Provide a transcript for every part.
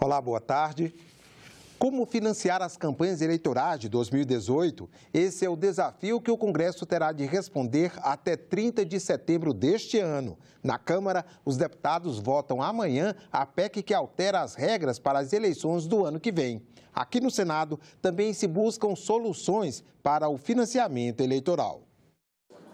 Olá, boa tarde. Como financiar as campanhas eleitorais de 2018? Esse é o desafio que o Congresso terá de responder até 30 de setembro deste ano. Na Câmara, os deputados votam amanhã a PEC que altera as regras para as eleições do ano que vem. Aqui no Senado, também se buscam soluções para o financiamento eleitoral.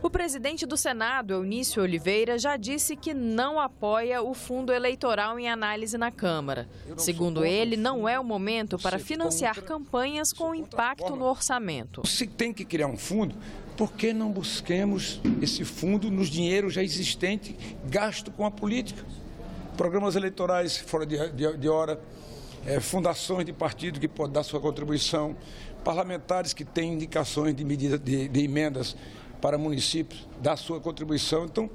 O presidente do Senado, Eunício Oliveira, já disse que não apoia o fundo eleitoral em análise na Câmara. Segundo ele, não é o momento para financiar campanhas com impacto no orçamento. Se tem que criar um fundo, por que não busquemos esse fundo nos dinheiros já existentes gasto com a política? Programas eleitorais fora de, de, de hora, é, fundações de partido que podem dar sua contribuição, parlamentares que têm indicações de, medida, de, de emendas para municípios dar sua contribuição. Então,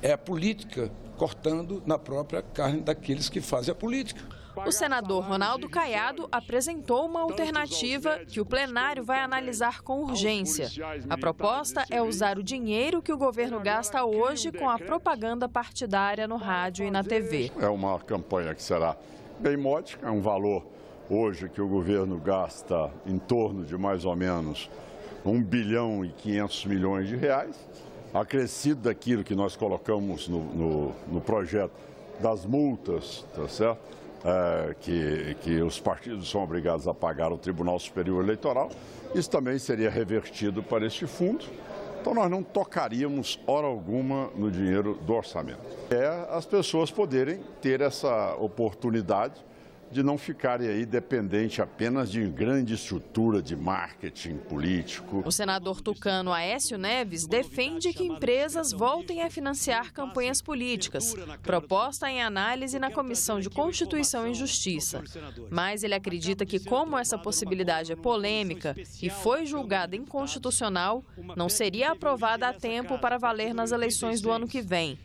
é a política cortando na própria carne daqueles que fazem a política. O senador Ronaldo Caiado apresentou uma alternativa que o plenário vai analisar com urgência. A proposta é usar o dinheiro que o governo gasta hoje com a propaganda partidária no rádio e na TV. É uma campanha que será bem módica, é um valor hoje que o governo gasta em torno de mais ou menos 1 bilhão e 500 milhões de reais, acrescido daquilo que nós colocamos no, no, no projeto das multas, tá certo? É, que, que os partidos são obrigados a pagar ao Tribunal Superior Eleitoral. Isso também seria revertido para este fundo. Então nós não tocaríamos hora alguma no dinheiro do orçamento. É as pessoas poderem ter essa oportunidade de não ficarem aí dependente apenas de grande estrutura de marketing político. O senador tucano Aécio Neves defende que empresas voltem a financiar campanhas políticas, proposta em análise na Comissão de Constituição e Justiça. Mas ele acredita que, como essa possibilidade é polêmica e foi julgada inconstitucional, não seria aprovada a tempo para valer nas eleições do ano que vem.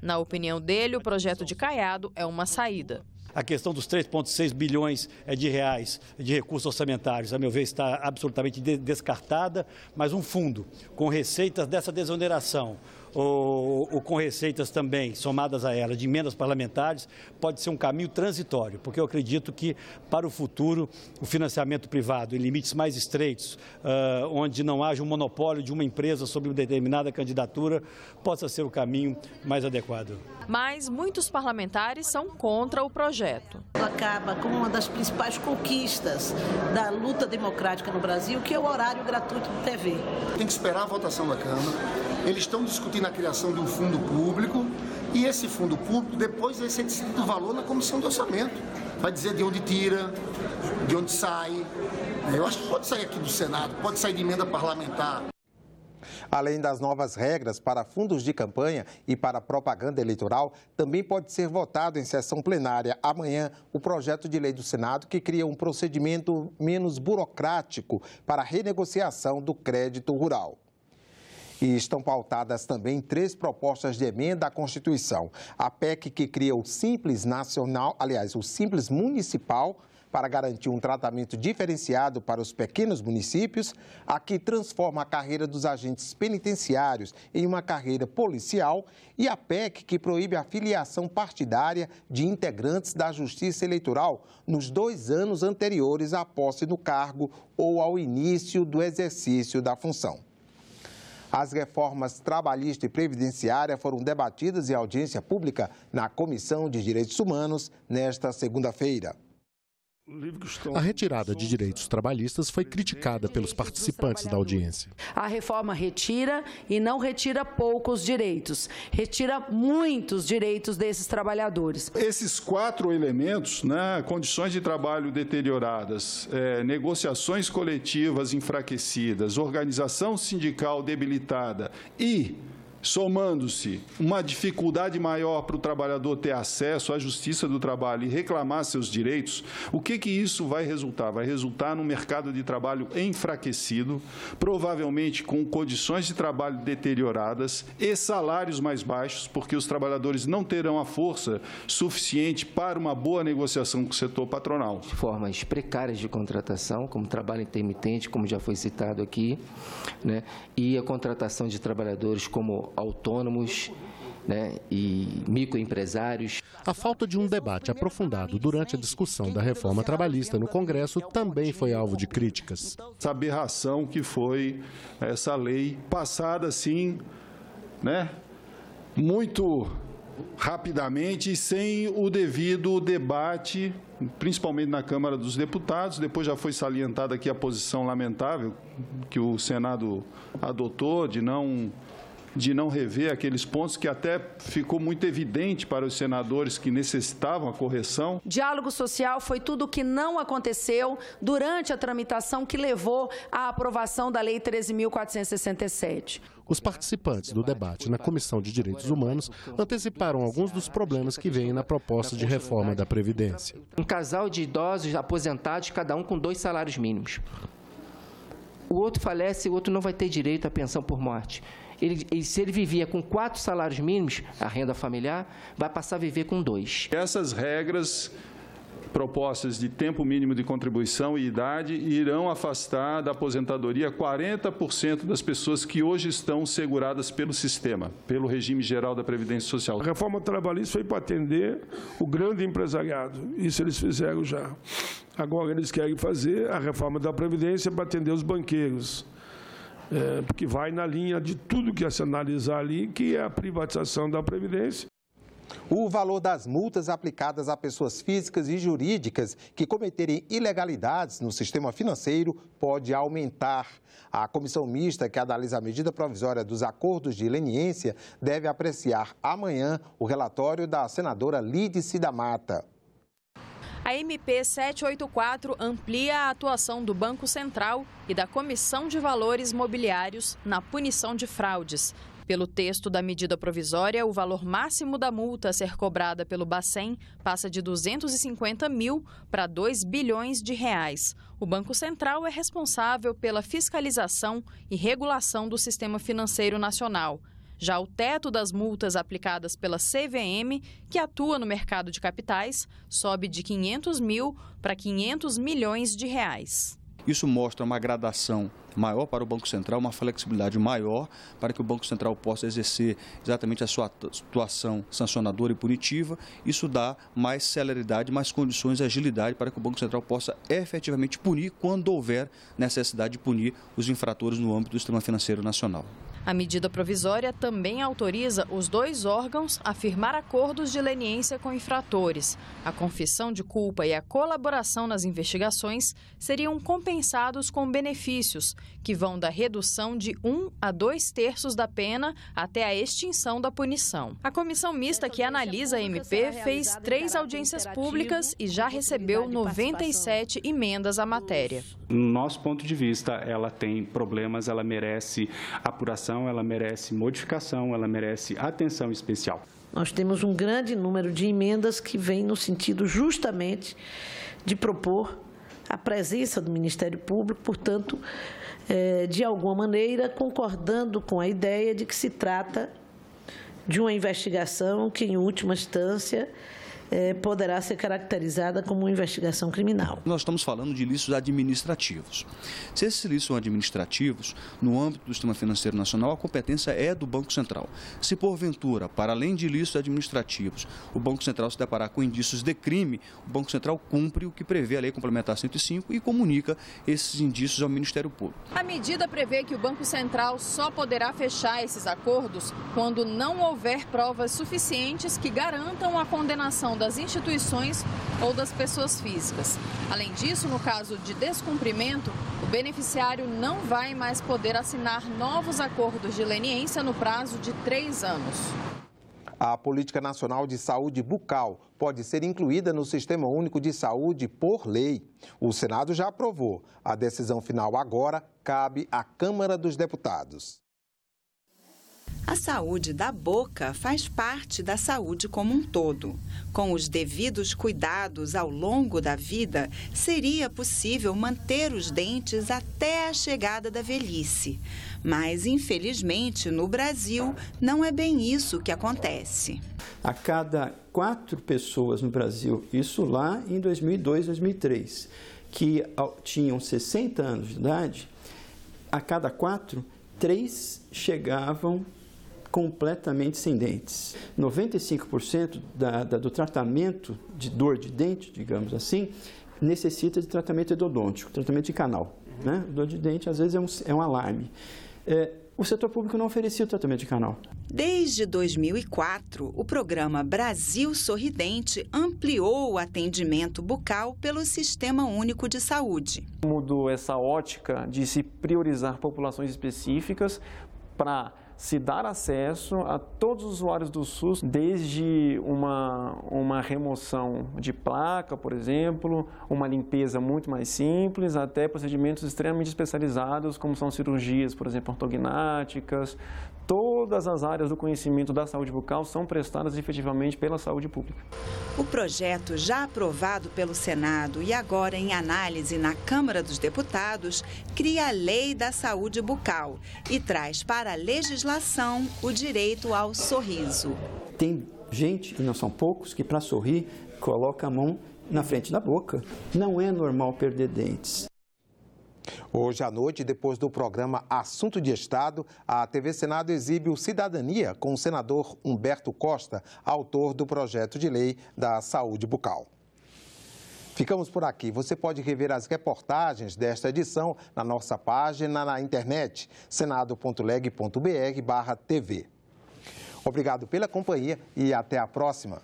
Na opinião dele, o projeto de Caiado é uma saída. A questão dos 3,6 bilhões eh, de reais de recursos orçamentários, a meu ver, está absolutamente descartada, mas um fundo com receitas dessa desoneração, ou, ou, com receitas também somadas a ela de emendas parlamentares, pode ser um caminho transitório, porque eu acredito que para o futuro o financiamento privado em limites mais estreitos, uh, onde não haja um monopólio de uma empresa sobre uma determinada candidatura, possa ser o caminho mais adequado. Mas muitos parlamentares são contra o projeto. Acaba com uma das principais conquistas da luta democrática no Brasil, que é o horário gratuito de TV. Tem que esperar a votação da Câmara. Eles estão discutindo na criação de um fundo público e esse fundo público depois vai ser decidido o valor na comissão de orçamento. Vai dizer de onde tira, de onde sai. Eu acho que pode sair aqui do Senado, pode sair de emenda parlamentar. Além das novas regras para fundos de campanha e para propaganda eleitoral, também pode ser votado em sessão plenária amanhã o projeto de lei do Senado que cria um procedimento menos burocrático para a renegociação do crédito rural. E estão pautadas também três propostas de emenda à Constituição. A PEC que cria o Simples Nacional, aliás, o Simples Municipal, para garantir um tratamento diferenciado para os pequenos municípios, a que transforma a carreira dos agentes penitenciários em uma carreira policial, e a PEC que proíbe a filiação partidária de integrantes da Justiça Eleitoral nos dois anos anteriores à posse do cargo ou ao início do exercício da função. As reformas trabalhista e previdenciária foram debatidas em audiência pública na Comissão de Direitos Humanos nesta segunda-feira. A retirada de direitos trabalhistas foi criticada pelos participantes da audiência. A reforma retira e não retira poucos direitos, retira muitos direitos desses trabalhadores. Esses quatro elementos, né, condições de trabalho deterioradas, é, negociações coletivas enfraquecidas, organização sindical debilitada e somando-se uma dificuldade maior para o trabalhador ter acesso à justiça do trabalho e reclamar seus direitos, o que, que isso vai resultar? Vai resultar num mercado de trabalho enfraquecido, provavelmente com condições de trabalho deterioradas e salários mais baixos, porque os trabalhadores não terão a força suficiente para uma boa negociação com o setor patronal. Formas precárias de contratação, como trabalho intermitente, como já foi citado aqui, né? e a contratação de trabalhadores como autônomos né, e microempresários. A falta de um debate aprofundado durante a discussão da reforma trabalhista no Congresso também foi alvo de críticas. Essa aberração que foi essa lei passada assim, né, muito rapidamente sem o devido debate, principalmente na Câmara dos Deputados. Depois já foi salientada aqui a posição lamentável que o Senado adotou de não de não rever aqueles pontos que até ficou muito evidente para os senadores que necessitavam a correção. Diálogo social foi tudo o que não aconteceu durante a tramitação que levou à aprovação da Lei 13.467. Os participantes do debate na Comissão de Direitos Humanos anteciparam alguns dos problemas que vêm na proposta de reforma da Previdência. Um casal de idosos aposentados, cada um com dois salários mínimos. O outro falece e o outro não vai ter direito à pensão por morte ele, ele, se ele vivia com quatro salários mínimos, a renda familiar, vai passar a viver com dois. Essas regras propostas de tempo mínimo de contribuição e idade irão afastar da aposentadoria 40% das pessoas que hoje estão seguradas pelo sistema, pelo regime geral da Previdência Social. A reforma trabalhista foi para atender o grande empresariado. Isso eles fizeram já. Agora eles querem fazer a reforma da Previdência para atender os banqueiros é, porque vai na linha de tudo que é se analisar ali, que é a privatização da Previdência. O valor das multas aplicadas a pessoas físicas e jurídicas que cometerem ilegalidades no sistema financeiro pode aumentar. A comissão mista que analisa a medida provisória dos acordos de leniência deve apreciar amanhã o relatório da senadora Lídice da Mata. A MP 784 amplia a atuação do Banco Central e da Comissão de Valores Mobiliários na punição de fraudes. Pelo texto da medida provisória, o valor máximo da multa a ser cobrada pelo Bacen passa de 250 mil para 2 bilhões de reais. O Banco Central é responsável pela fiscalização e regulação do sistema financeiro nacional. Já o teto das multas aplicadas pela CVM, que atua no mercado de capitais, sobe de 500 mil para 500 milhões de reais. Isso mostra uma gradação maior para o Banco Central, uma flexibilidade maior para que o Banco Central possa exercer exatamente a sua atuação sancionadora e punitiva. Isso dá mais celeridade, mais condições e agilidade para que o Banco Central possa efetivamente punir quando houver necessidade de punir os infratores no âmbito do sistema financeiro nacional. A medida provisória também autoriza os dois órgãos a firmar acordos de leniência com infratores. A confissão de culpa e a colaboração nas investigações seriam compensados com benefícios, que vão da redução de um a dois terços da pena até a extinção da punição. A comissão mista que analisa a MP fez três audiências públicas e já recebeu 97 emendas à matéria. No nosso ponto de vista, ela tem problemas, ela merece apuração, ela merece modificação, ela merece atenção especial. Nós temos um grande número de emendas que vêm no sentido justamente de propor a presença do Ministério Público, portanto, é, de alguma maneira concordando com a ideia de que se trata de uma investigação que, em última instância, é, poderá ser caracterizada como uma investigação criminal. Nós estamos falando de ilícitos administrativos. Se esses ilícitos são administrativos, no âmbito do sistema financeiro nacional, a competência é do Banco Central. Se porventura, para além de ilícitos administrativos, o Banco Central se deparar com indícios de crime, o Banco Central cumpre o que prevê a Lei Complementar 105 e comunica esses indícios ao Ministério Público. A medida prevê que o Banco Central só poderá fechar esses acordos quando não houver provas suficientes que garantam a condenação das instituições ou das pessoas físicas. Além disso, no caso de descumprimento, o beneficiário não vai mais poder assinar novos acordos de leniência no prazo de três anos. A Política Nacional de Saúde Bucal pode ser incluída no Sistema Único de Saúde por lei. O Senado já aprovou. A decisão final agora cabe à Câmara dos Deputados. A saúde da boca faz parte da saúde como um todo. Com os devidos cuidados ao longo da vida, seria possível manter os dentes até a chegada da velhice. Mas, infelizmente, no Brasil, não é bem isso que acontece. A cada quatro pessoas no Brasil, isso lá em 2002, 2003, que tinham 60 anos de idade, a cada quatro, três chegavam completamente sem dentes. 95% da, da, do tratamento de dor de dente, digamos assim, necessita de tratamento endodôntico, tratamento de canal. Né? Dor de dente, às vezes, é um, é um alarme. É, o setor público não oferecia o tratamento de canal. Desde 2004, o programa Brasil Sorridente ampliou o atendimento bucal pelo Sistema Único de Saúde. Mudou essa ótica de se priorizar populações específicas para se dar acesso a todos os usuários do SUS, desde uma, uma remoção de placa, por exemplo, uma limpeza muito mais simples, até procedimentos extremamente especializados, como são cirurgias, por exemplo, ortognáticas, todas as áreas do conhecimento da saúde bucal são prestadas efetivamente pela saúde pública. O projeto, já aprovado pelo Senado e agora em análise na Câmara dos Deputados, cria a Lei da Saúde Bucal e traz para a legislação o direito ao sorriso. Tem gente, e não são poucos, que para sorrir coloca a mão na frente da boca. Não é normal perder dentes. Hoje à noite, depois do programa Assunto de Estado, a TV Senado exibe o Cidadania com o senador Humberto Costa, autor do projeto de lei da saúde bucal. Ficamos por aqui. Você pode rever as reportagens desta edição na nossa página na internet, senado.leg.br/tv. Obrigado pela companhia e até a próxima.